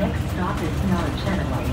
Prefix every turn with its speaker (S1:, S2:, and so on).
S1: Next stop is Nara Channel.